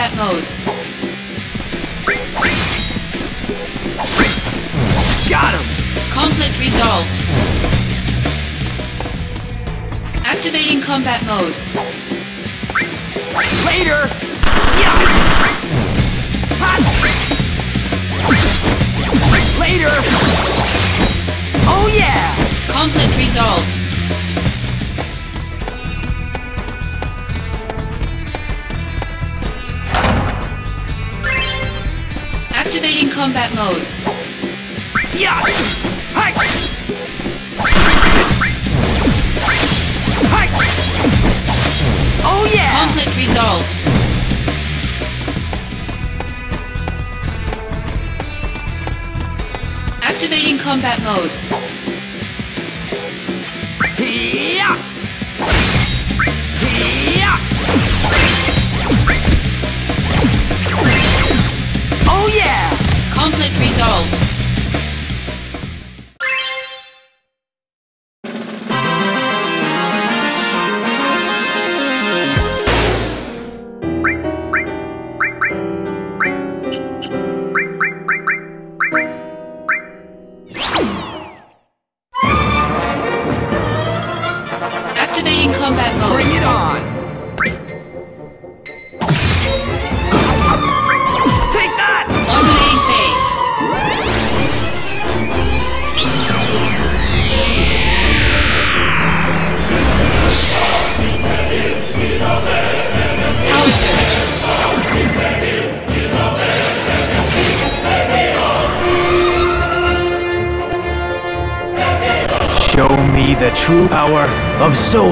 combat mode. Got him! Conflict resolved. Activating combat mode. Later! Later! Oh yeah! Conflict resolved. Combat mode. Yeah! Hi! Hi! Oh yeah! Conflict resolved. Activating combat mode. Yeah! Yeah! Conflict resolved.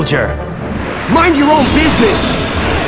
Soldier. Mind your own business!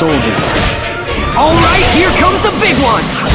Soldier. Alright, here comes the big one!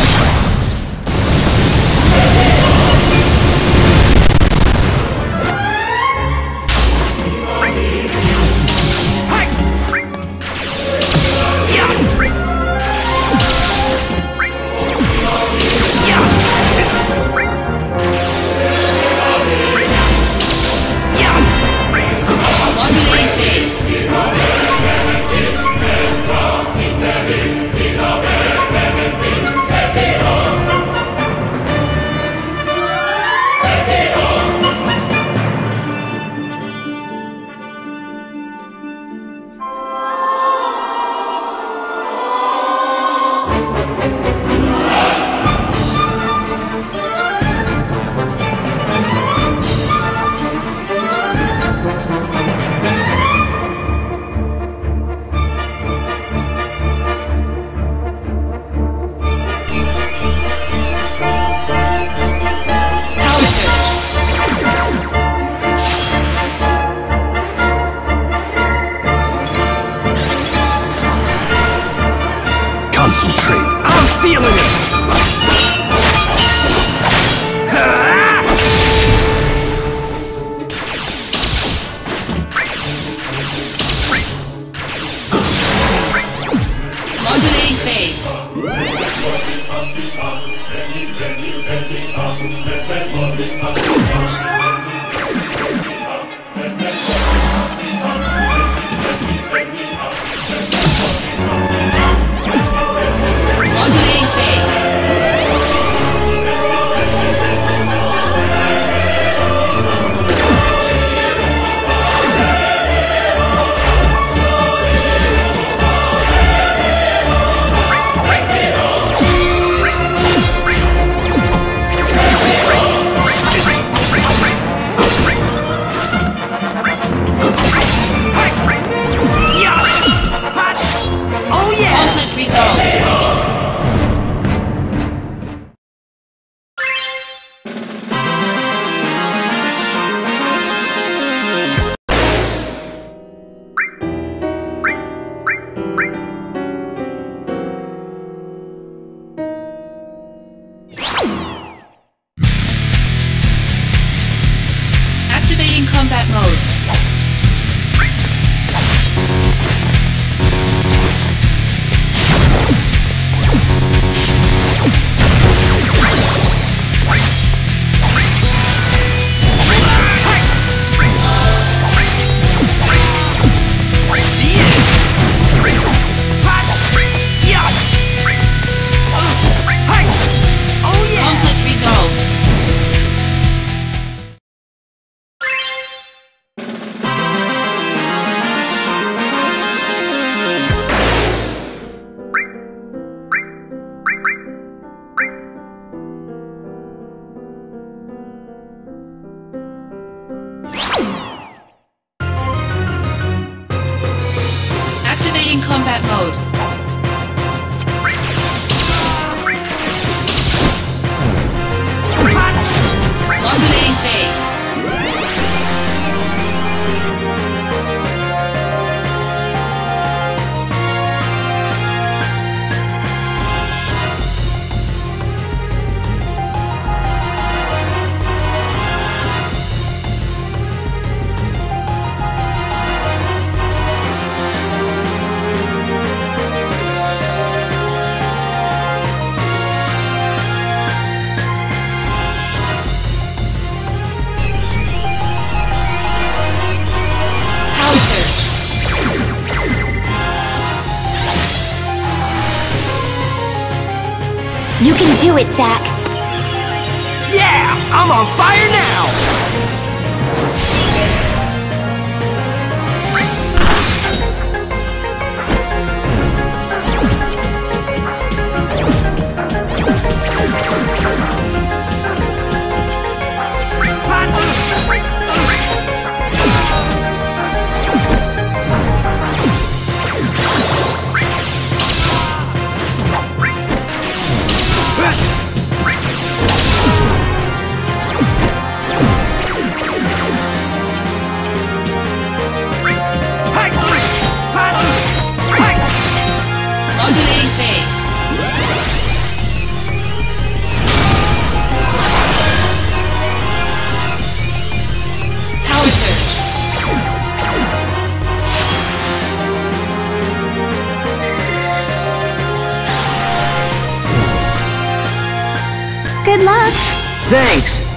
be my it, Yeah, I'm on fire now! Thanks!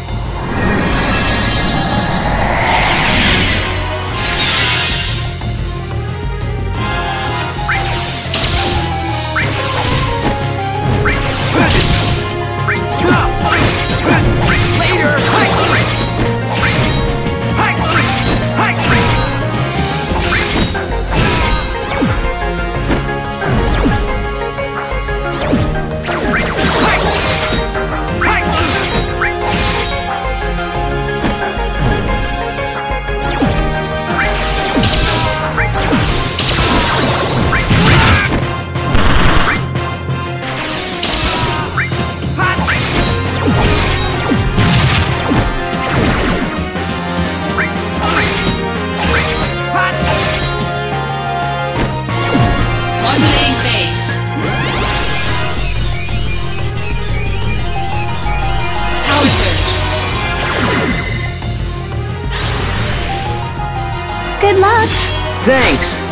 Thanks!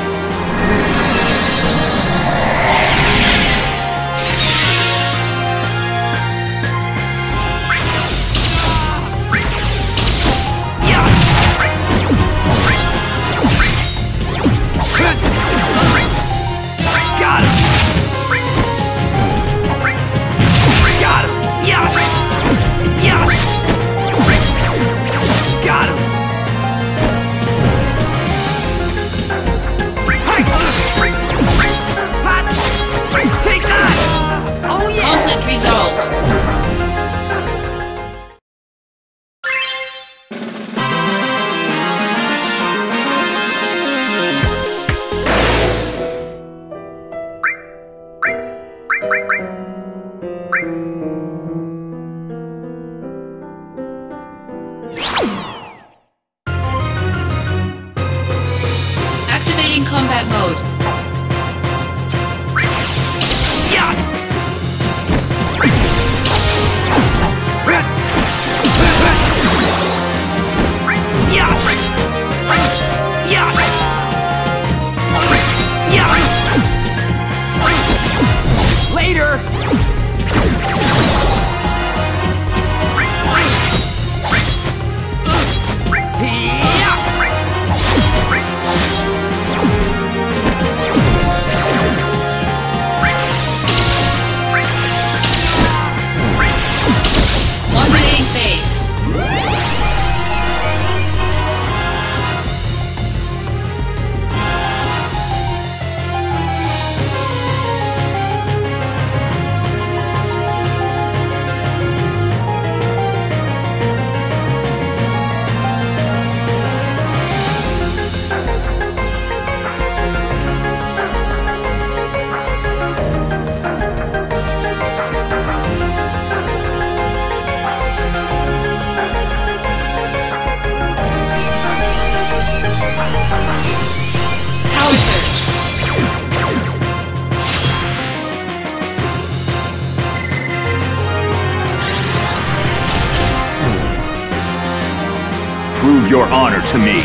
prove your honor to me.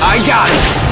I got it!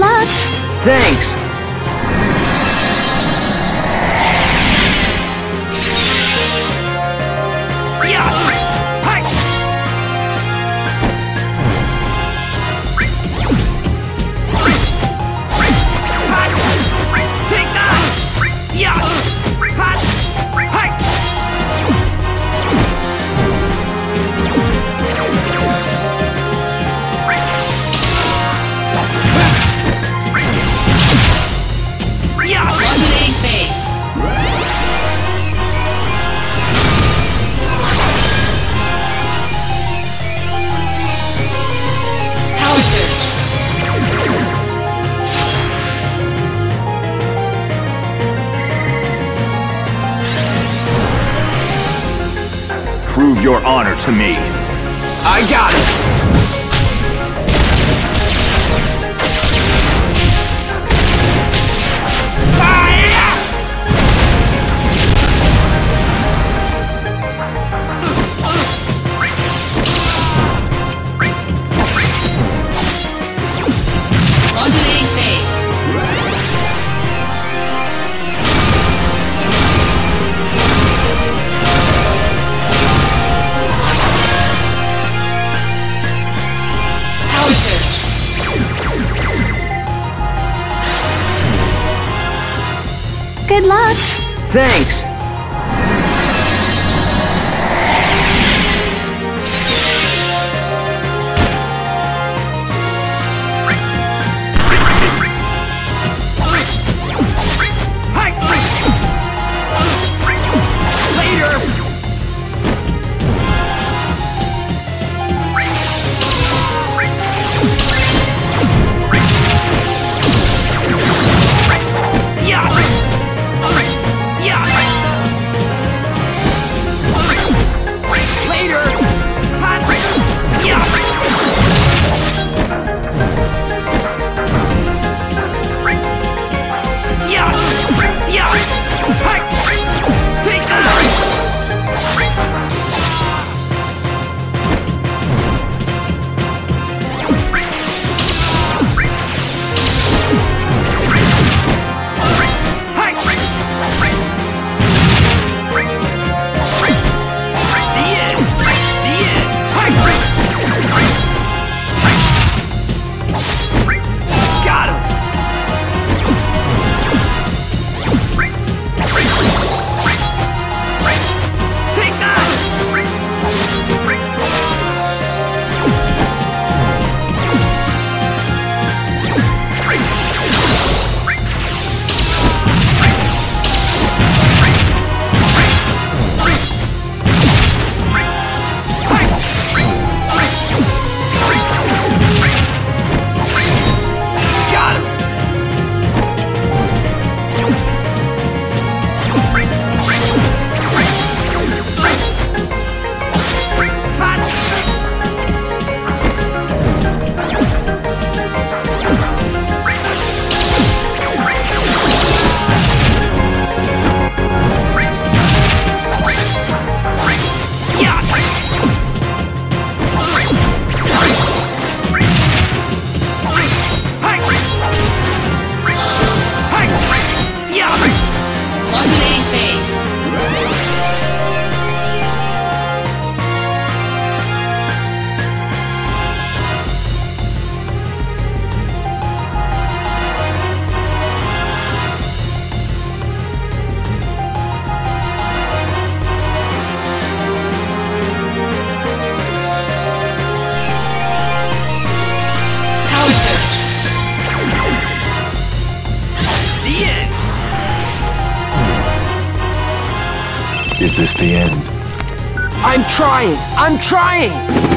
luck! Thanks! your honor to me. I got it! Trying!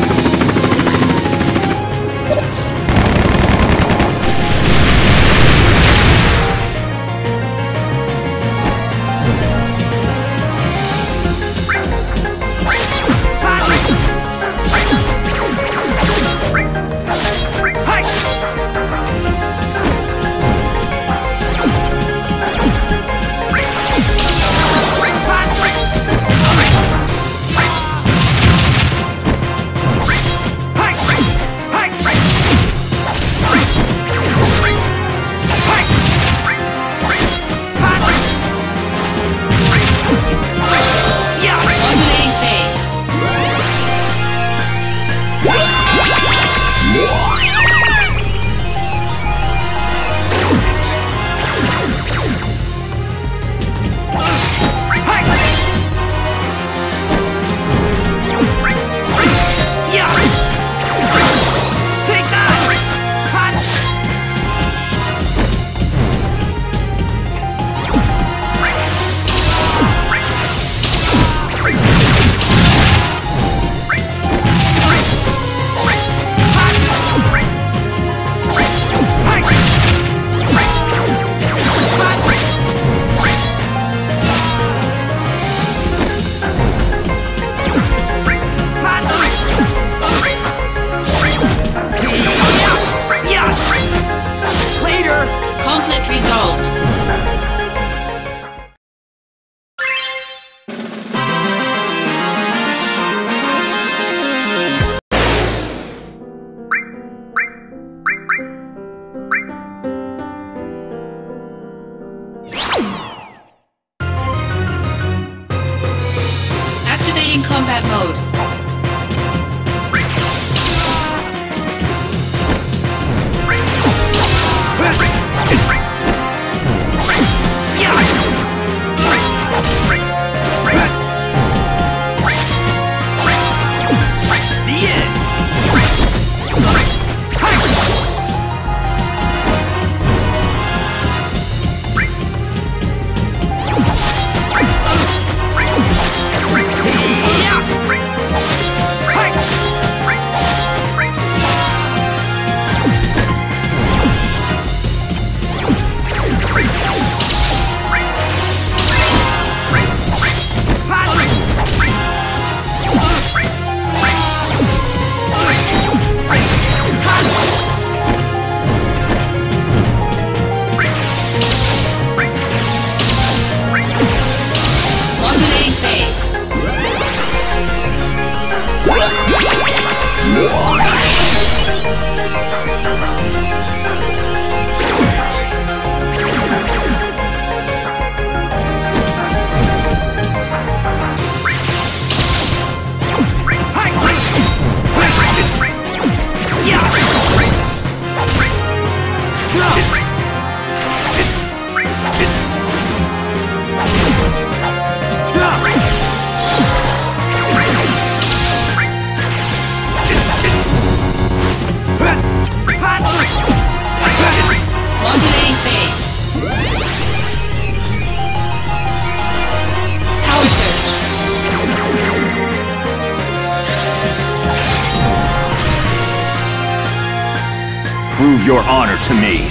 Your honor to me.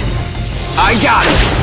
I got it!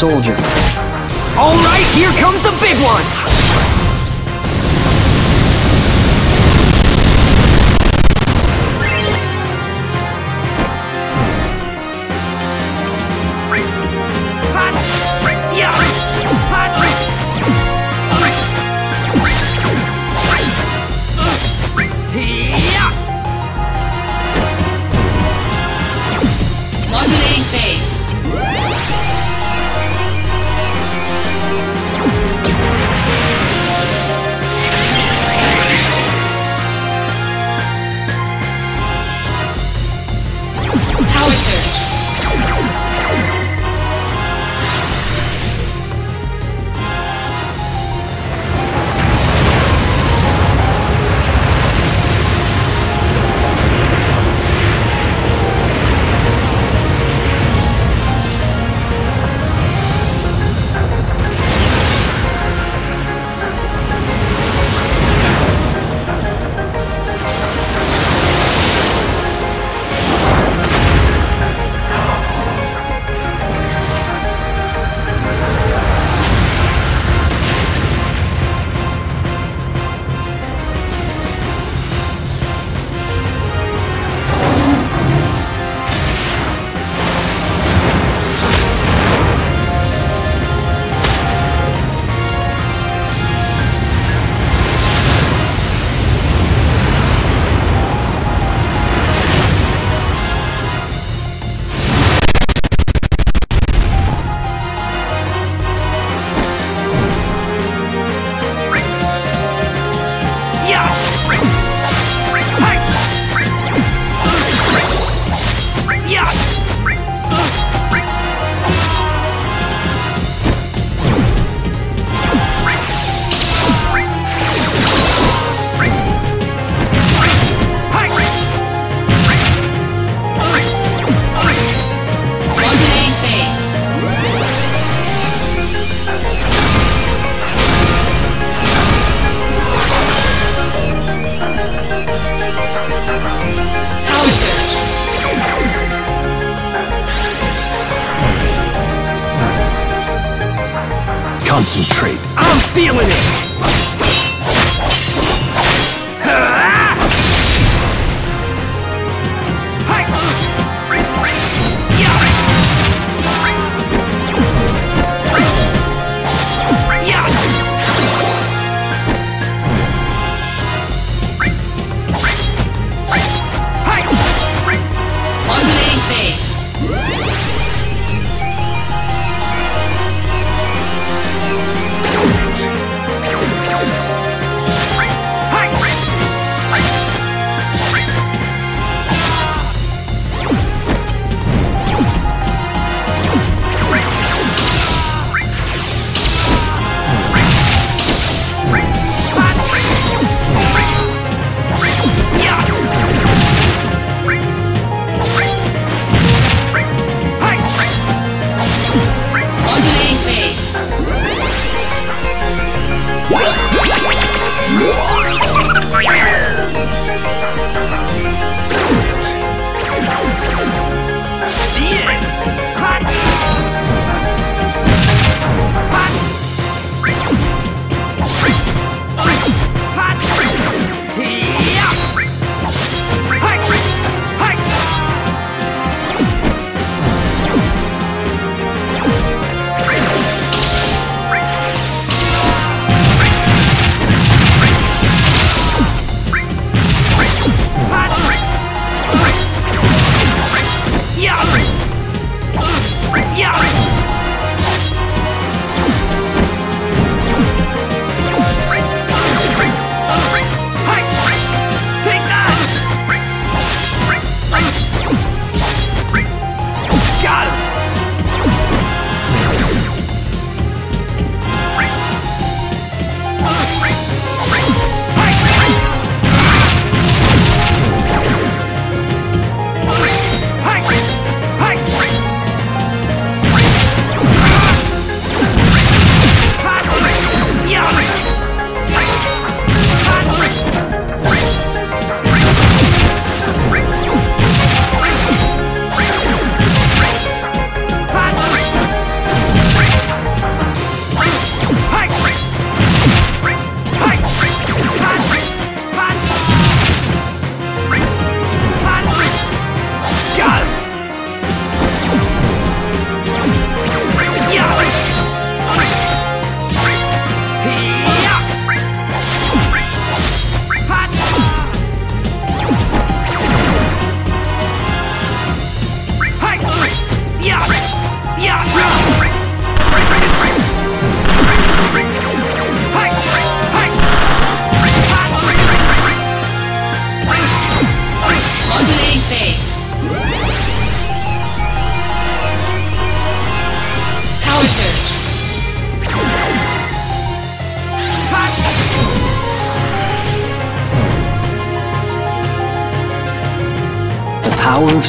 Soldier.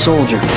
Soldier.